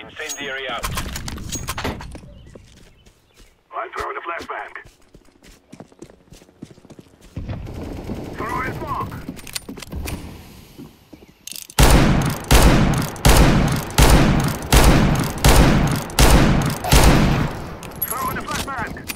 Incendiary out. I'm throwing a flashbang. Throwing smoke. A flashbang.